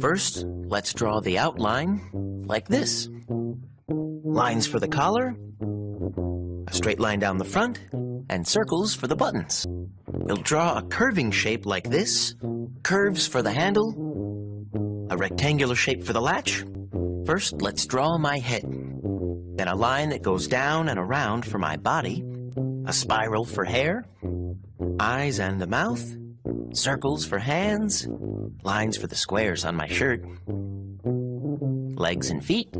First, let's draw the outline like this. Lines for the collar, a straight line down the front, and circles for the buttons. We'll draw a curving shape like this, curves for the handle, a rectangular shape for the latch. First, let's draw my head. Then a line that goes down and around for my body, a spiral for hair, eyes and the mouth, circles for hands, lines for the squares on my shirt, legs and feet,